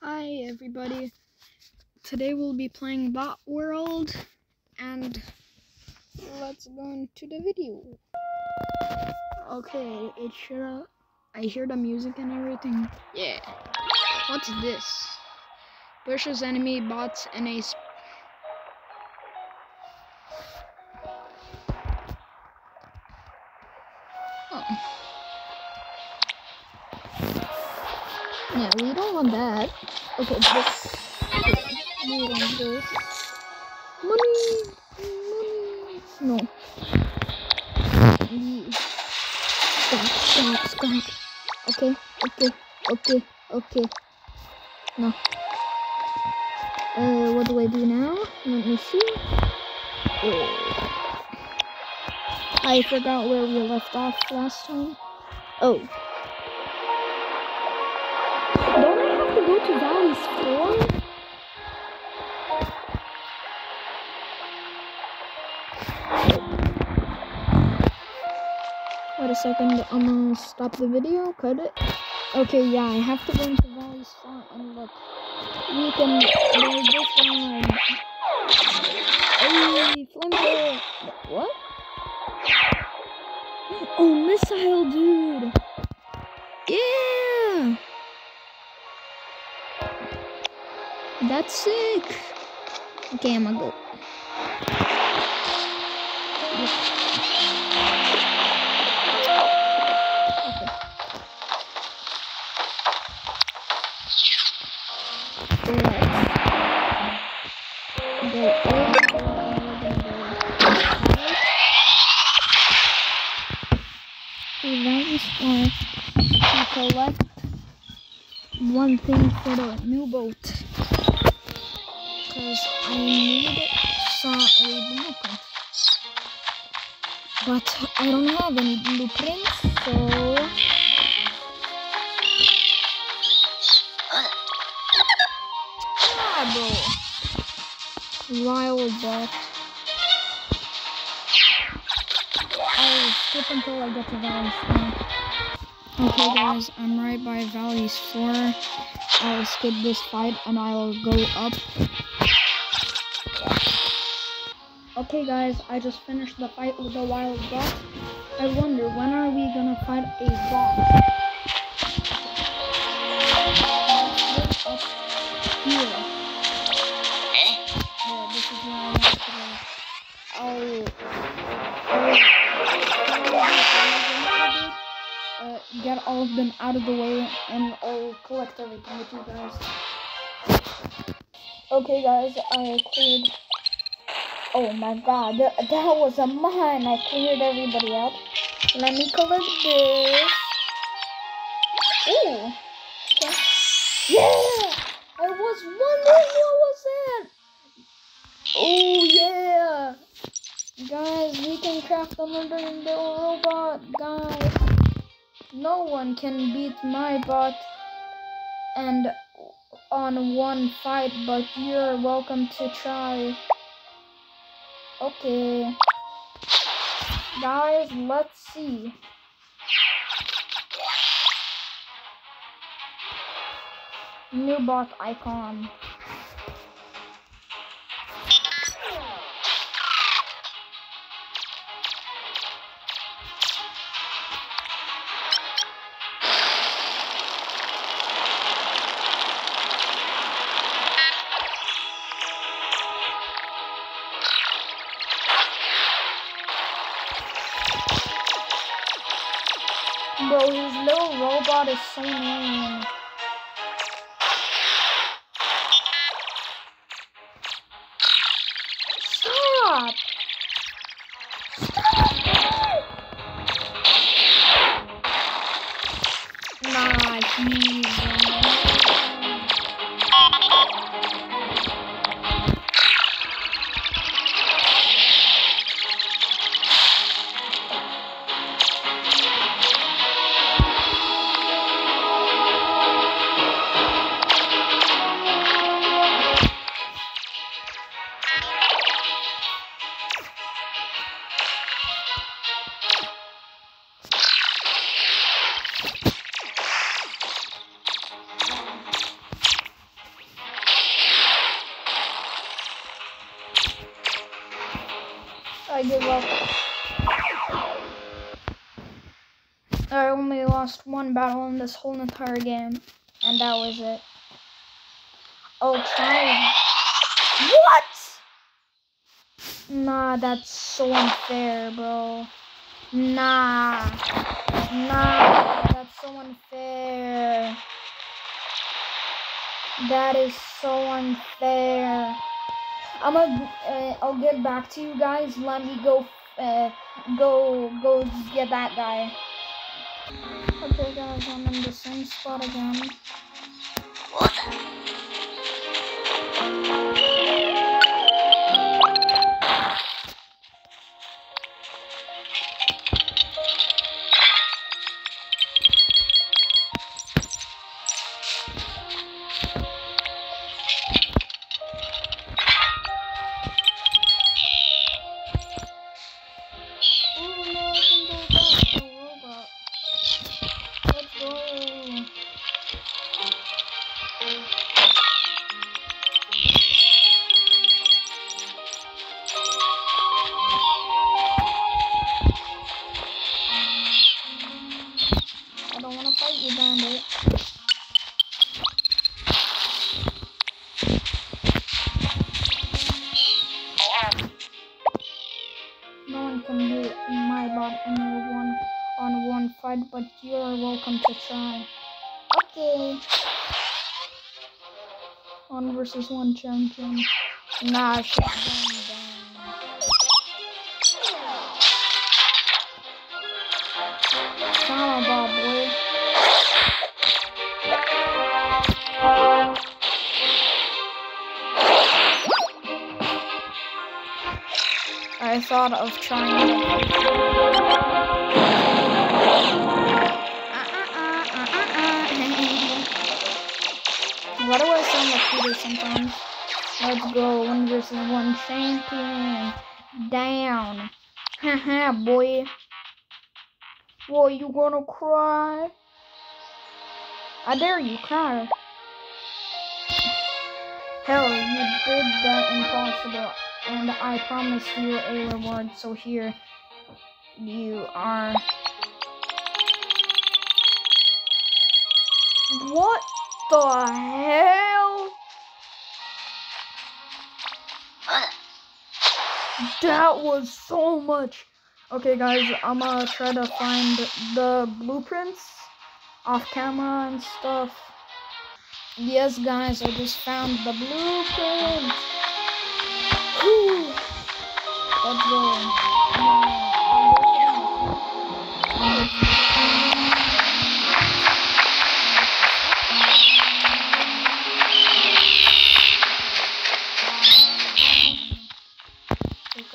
Hi everybody. Today we'll be playing Bot World and let's go into the video. Okay, it should I hear the music and everything. Yeah. What's this? Bushes enemy bots and a Yeah, we don't want that. Okay, this. We want this. Money! Money! No. Stop, stop, stop. Okay, okay, okay, okay. No. Uh, what do I do now? Let me see. Uh, I forgot where we left off last time. Oh. Go to Valley's 4? Wait a second, I'm gonna stop the video, cut it. Okay, yeah, I have to go into Valley's 4 and look. We can build this one. Hey, flamethrower! What? Oh, missile dude! Sick! Okay, I'm gonna go. One thing for the new boat. Because I need some a blueprint. But I don't have any blueprints, so bro. Wild. I'll skip until I get to Valley's floor. Okay guys, I'm right by Valley's floor. I'll skip this fight and I'll go up. Okay guys, I just finished the fight with the wild bot. I wonder when are we gonna fight a boss? Here. Yeah, this is. I'll, uh, get all of them out of the way and I'll collect everything with you guys. Okay guys, I cleared Oh my god, that, was a mine. I cleared everybody out. Let me collect this. Ooh. Okay. Yeah! I was wondering what was that. Oh yeah! Guys, we can craft another little robot, guys. No one can beat my bot and on one fight, but you're welcome to try. Okay. Guys, let's see. New bot icon. Bro, his little robot is so annoying. I give up. I only lost one battle in this whole entire game, and that was it. Oh, try. What? Nah, that's so unfair, bro. Nah. Nah, that's so unfair. That is so unfair. I'm gonna, uh, I'll get back to you guys. Let me go, uh, go, go get that guy. Okay, guys, I'm in the same spot again. Oh but you are welcome to try. Okay. One versus one champion. Nah, going down. Trauma ball, boy. I thought of trying. Uh, uh, uh, Why do I sound like Peter sometimes? Let's go, one versus one champion. Down. Haha, boy. What, you gonna cry? I dare you, cry. Hell, you did that impossible, and I promised you a reward, so here you are. What the hell? That was so much. Okay, guys, I'm gonna try to find the blueprints off camera and stuff. Yes, guys, I just found the blueprint. Whew. Let's go.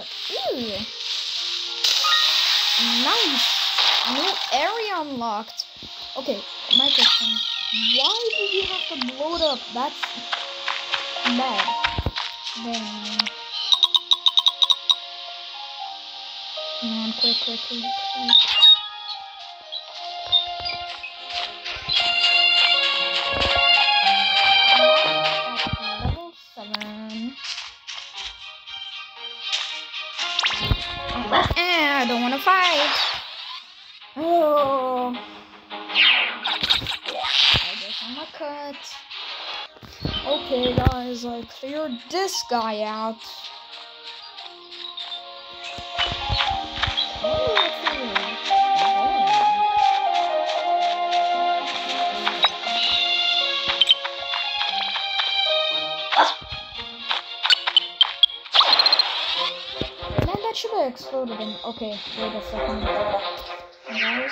Ooh. Nice. New area unlocked. Okay, my question. Why did you have to blow it up? That's bad. Come on, quick, quick, quick, quick. Level seven. Eh, I don't want to fight. Oh. I guess I'm a cut. Okay, guys, I cleared this guy out. Oh, should have exploded in. Okay, wait a second. Guys.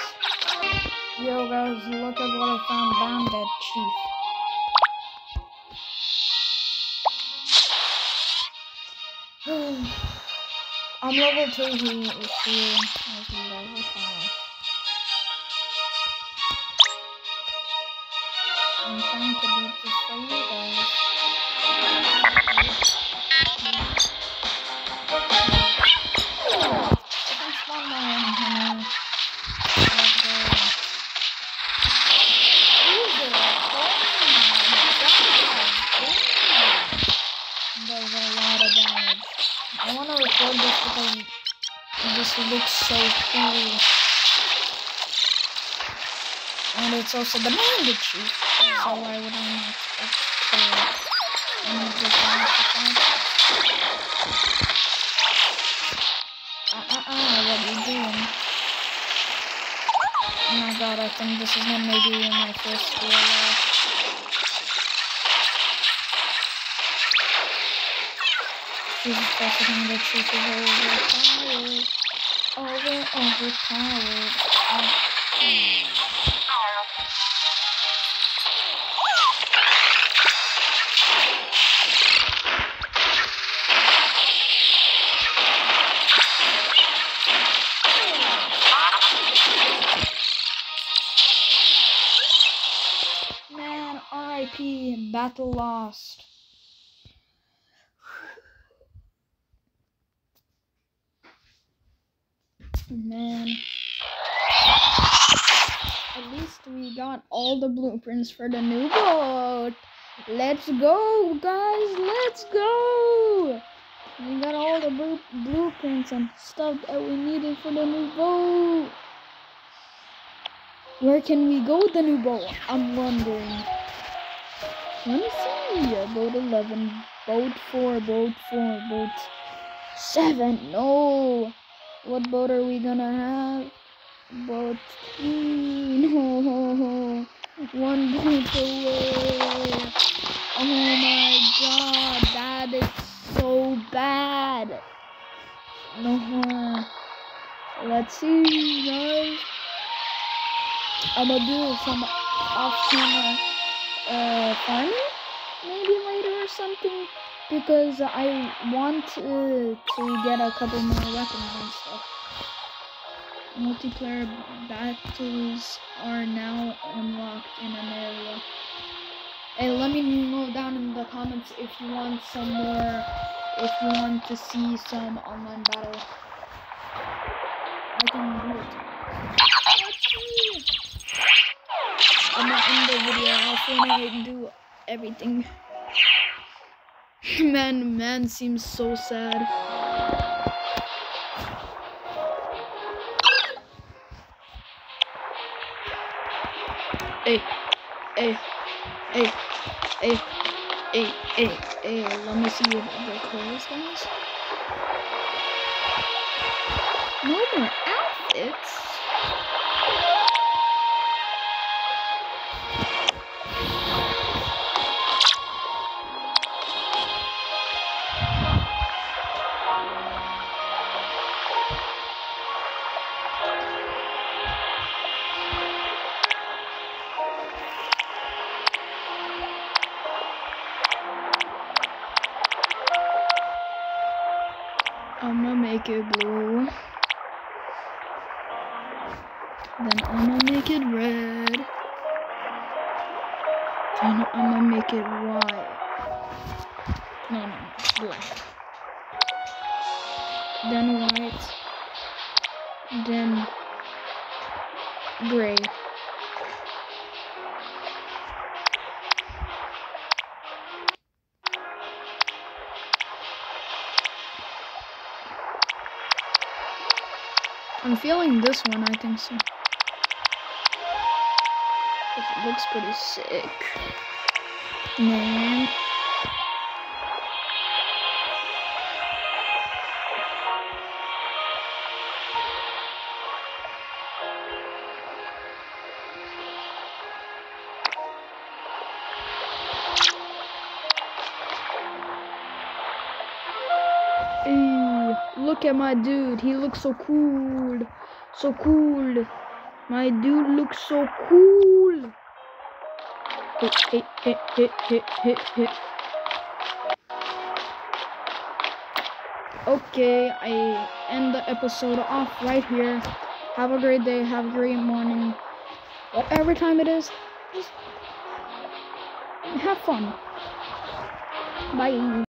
Yo, guys, look at what I found Bandit Chief. I'm level 2 he is here. He's level 5. I'm trying to beat this for you guys. Looks so cool. And it's also the chief. So why would I not expect to any design Uh uh uh, what are you doing? Oh my god, I think this is gonna be my first real life. Jesus Christ, I think the truth is overpowered. Over, overpowered. Man, RIP, battle lost. Man. At least we got all the blueprints for the new boat. Let's go, guys. Let's go. We got all the blue blueprints and stuff that we needed for the new boat. Where can we go with the new boat? I'm wondering. Let me see. Boat 11, boat 4, boat 4, boat 7. No. What boat are we gonna have? Boat three. No. One boat away. Oh my god. That is so bad. No. Let's see, guys. I'm gonna do some off-camera uh, farming maybe later or something because I want uh, to get a couple more weapons and stuff. Multiplayer battles are now unlocked in an area. Hey, let me know down in the comments if you want some more, if you want to see some online battle. I can do it. I'm not in the video. I'll film it and do everything. Man, man seems so sad. Hey, hey, hey, hey, hey, hey, hey, let me see the clothes, guys. No more outfits. Then I'm gonna make it red. Then I'm gonna make it white. No, no, black. Then white. Then gray. I'm feeling this one, I think so. It looks pretty sick. Man. Look at my dude. He looks so cool. So cool. My dude looks so cool. Okay, I end the episode off right here. Have a great day. Have a great morning. Whatever time it is, just have fun. Bye.